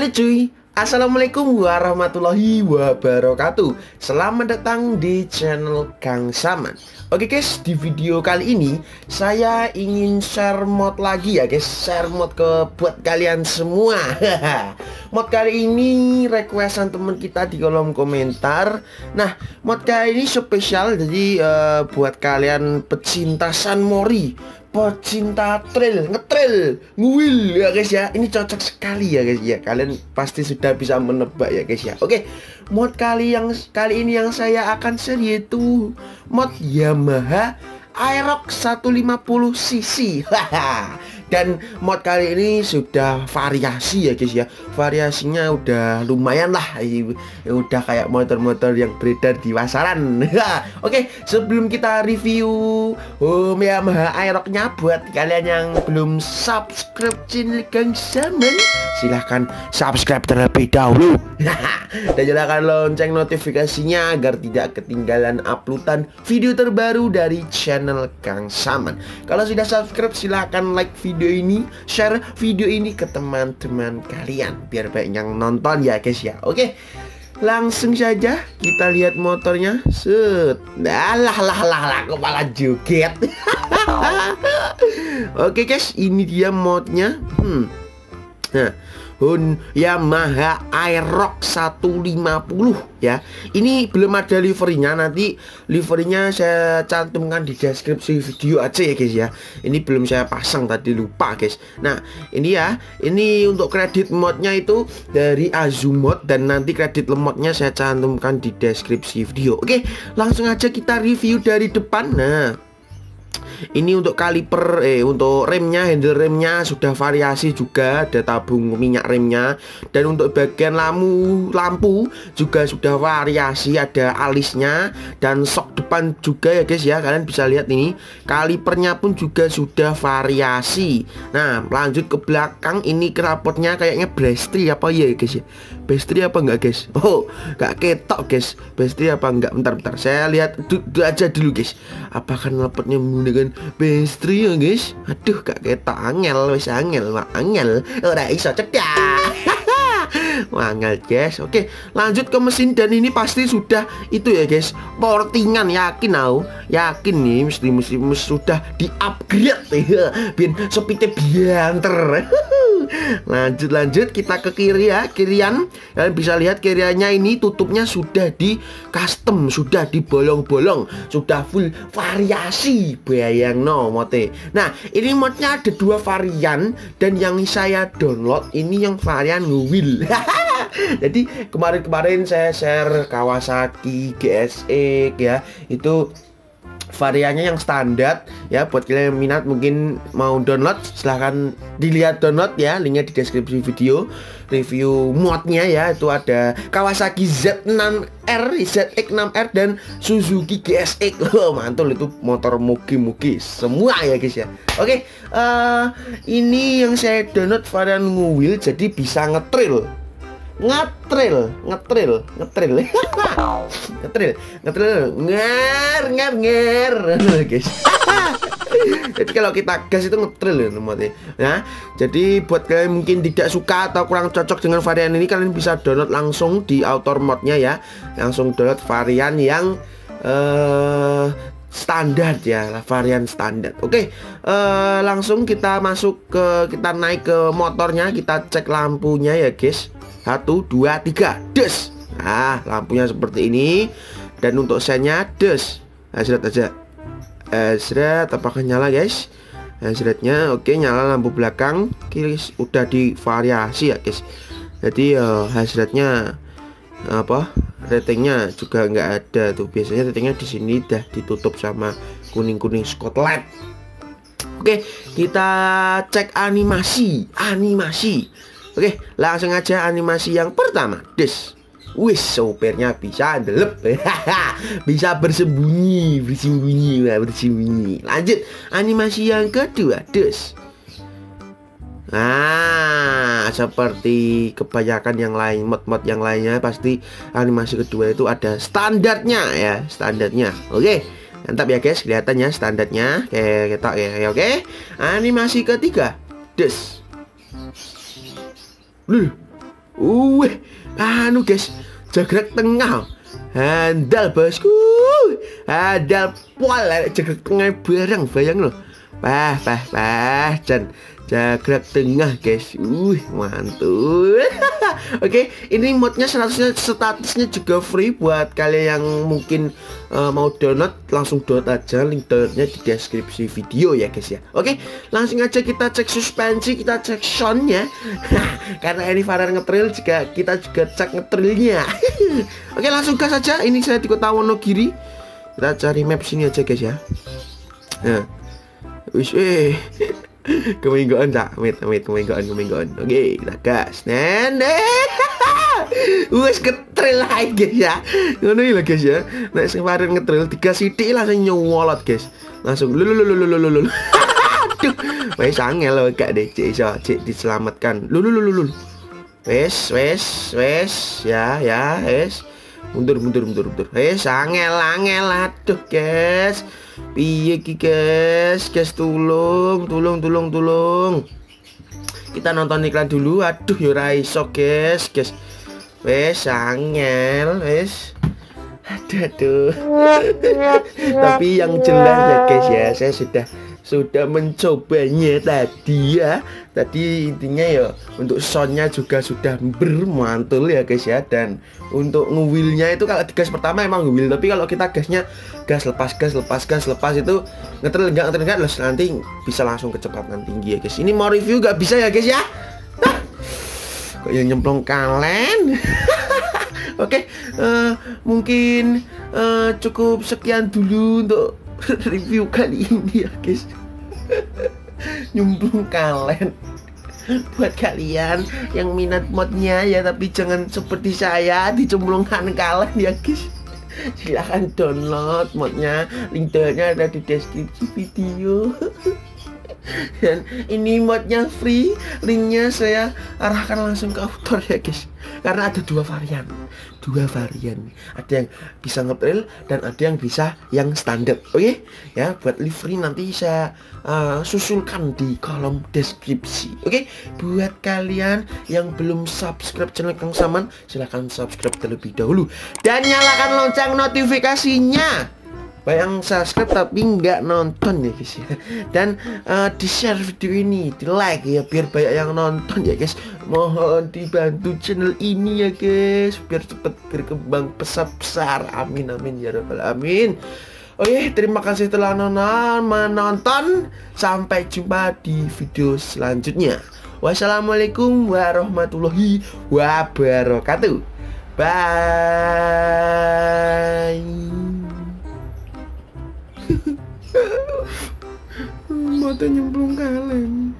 Halo cuy, Assalamualaikum warahmatullahi wabarakatuh. Selamat datang di channel Kang Saman. Oke guys, di video kali ini Saya ingin share mod lagi ya guys. Share mod ke buat kalian semua. Mod kali ini requestan teman kita di kolom komentar. Nah, mod kali ini spesial Jadi uh, buat kalian pecinta San Mori pecinta trail, ngetrail, nguil ya guys ya. Ini cocok sekali ya guys ya. Kalian pasti sudah bisa menebak ya guys ya. Oke, mod kali yang kali ini yang saya akan share yaitu mod Yamaha Aerox 150 cc. Dan mod kali ini sudah variasi ya guys ya. Variasinya udah lumayan lah. Ya, Udah kayak motor-motor yang beredar di pasaran. Oke sebelum kita review um, Yamaha Aerox-nya Buat kalian yang belum subscribe channel Gang Samen Silahkan subscribe terlebih dahulu. Dan nyalakan lonceng notifikasinya Agar tidak ketinggalan uploadan video terbaru dari channel Kang Saman. Kalau sudah subscribe silahkan like video video ini, share video ini ke teman-teman kalian biar banyak yang nonton ya guys ya. Oke. Langsung saja kita lihat motornya. Set. Alah lah lah lah kok malah joget. Oke guys, ini dia modnya. Hmm. Nah, Yamaha Aerox 150 ya. Ini belum ada liverinya nanti liverinya saya cantumkan di deskripsi video aja ya guys ya. Ini belum saya pasang tadi lupa guys. Nah, ini ya. Ini untuk kredit modnya itu dari Azumod dan nanti kredit lemotnya saya cantumkan di deskripsi video. Oke, langsung aja kita review dari depan. Nah, ini untuk kaliper eh untuk remnya handle remnya sudah variasi juga ada tabung minyak remnya. Dan untuk bagian lampu lampu juga sudah variasi ada alisnya. Dan sok depan juga ya guys ya. Kalian bisa lihat ini kalipernya pun juga sudah variasi. Nah lanjut ke belakang ini kerapotnya kayaknya Brestri apa ya guys ya? Bestri apa enggak guys? Oh enggak ketok guys. Bestri apa enggak? Bentar-bentar saya lihat dulu aja dulu guys. Apakah knalpotnya menggunakan bestri ya guys. Aduh gak ketok angel wis angel wah angel. Ora iso cedak Wangel guys. Oke lanjut ke mesin dan ini pasti sudah itu ya guys. Portingan yakin aku. Yakin nih mesti mesti, mesti sudah di upgrade ya Biar sepite bianter Lanjut lanjut. Kita ke kiri ya Kirian. Kalian bisa lihat kiriannya ini tutupnya sudah di custom Sudah di bolong-bolong Sudah full variasi. Bayang no mote. Nah ini modnya ada dua varian Dan yang saya download ini yang varian wheel Jadi kemarin-kemarin saya share Kawasaki GSX ya. Itu variannya yang standar ya. Buat kalian yang minat mungkin mau download silahkan dilihat download ya. Linknya di deskripsi video. Review modnya ya. Itu ada Kawasaki Z6R ZX6R dan Suzuki GSX oh, mantul itu motor mugi-mugi semua ya guys ya. Oke okay, uh, eh, ini yang saya download varian wheel jadi bisa ngetrail ngatril ngetril ngetril. Ngetril ngetril. Nger nger nger guys. Jadi kalau kita gas itu ngetril ya nomornya nah jadi buat kalian mungkin tidak suka atau kurang cocok dengan varian ini kalian bisa download langsung di author modnya ya. Langsung download varian yang uh, standar ya varian standar. Oke okay, uh, eh, langsung kita masuk ke kita naik ke motornya kita cek lampunya ya guys satu, dua, tiga, des. Nah, lampunya seperti ini. Dan untuk sennya des. Nah, aja. Eh, apakah nyala guys? Nah, oke nyala lampu belakang kiri udah di variasi ya guys. Jadi uh, hasratnya apa ratingnya juga nggak ada tuh biasanya ratingnya di sini dah ditutup sama kuning kuning Scotland Oke kita cek animasi animasi Oke, langsung aja animasi yang pertama. Des. Wis sopirnya bisa delep Bisa bersembunyi Bersembunyi Bersembunyi. Lanjut Animasi yang kedua Des. Nah Seperti kebanyakan yang lain Mod-mod yang lainnya Pasti animasi kedua itu ada standarnya ya Standarnya. Oke Mantap ya guys Kelihatannya standarnya. Kayak kita ya Oke. Animasi ketiga Des Wih, anu guys, jagrek tengah. Handal bosku. Handal pol jagrek tengah bareng bayang loh. Pah, pah, pah, dan jagrek tengah guys. Uh, mantul. Oke, okay, ini modnya statusnya statusnya juga free buat kalian yang mungkin uh, mau download langsung download aja link downloadnya di deskripsi video ya guys ya. Oke, okay, langsung aja kita cek suspensi, kita cek soundnya. Karena ini varian ngetril juga kita juga cek ngetrilnya. Oke, okay, langsung gas aja. Ini saya di kota Wonogiri. Kita cari map sini aja guys ya. Nah. Wis eh kemingguan tak? Wait wait kemingguan kemingguan oke kita gas nenek wes ketril lagi guys ya. Ngono lah guys ya. Nek sing kemarin ngetril tiga sidik langsung nyolot guys. Langsung lulu lulu lulu lulu lulu aduh. Wes angel loh gak deh cek iso cek diselamatkan. Lulu lulu lulu wes wes wes. Ya ya wes. Mundur mundur mundur mundur. Wes angel angel aduh guys piye ki guys guys tulung tulung tulung tulung. Kita nonton iklan dulu. Aduh ya iso guys guys wes angel wes aduh aduh. Tapi yang jelas ya guys ya saya sudah sudah mencobanya tadi ya. Tadi intinya ya untuk soundnya juga sudah bermantul ya guys ya. Dan untuk ngewilnya itu kalau di gas pertama emang ngewil tapi kalau kita gasnya gas lepas gas lepas gas lepas itu ngetril enggak ngetril enggak nanti bisa langsung kecepatan tinggi ya guys. Ini mau review gak bisa ya guys ya? Kok yang nyemplung kalen oke okay, uh, eh, mungkin uh, cukup sekian dulu untuk review kali ini ya guys. Nyemplung kalen buat kalian yang minat modnya ya tapi jangan seperti saya dicemplungkan kalian ya guys. Silahkan download modnya. Link ada di deskripsi video ini modnya free linknya saya arahkan langsung ke author ya guys. Karena ada dua varian. Dua varian. Ada yang bisa ngepril dan ada yang bisa yang standar oke? Okay? ya buat livery nanti saya uh, susulkan di kolom deskripsi oke? Okay? buat kalian yang belum subscribe channel Kang Saman silahkan subscribe terlebih dahulu. Dan nyalakan lonceng notifikasinya yang subscribe tapi nggak nonton ya guys ya dan uh, di share video ini di like ya biar banyak yang nonton ya guys mohon dibantu channel ini ya guys biar cepet berkembang pesat besar amin amin ya rabbal amin Oke, terima kasih telah nonton, menonton. Sampai jumpa di video selanjutnya. Wassalamualaikum warahmatullahi wabarakatuh. Bye. Mata nyemplung kaleng